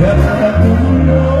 Te amaba como no.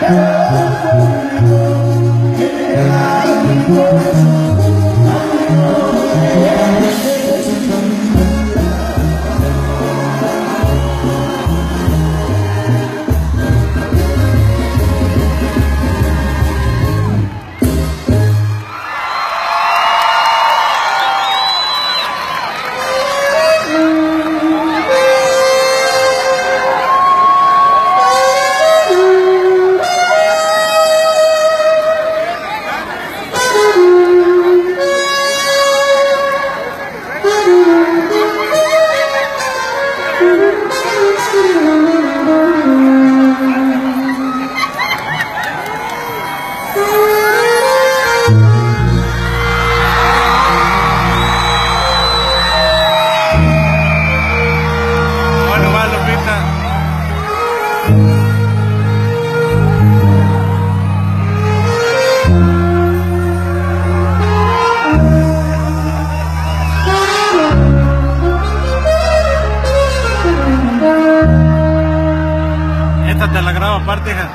Thank you. 对。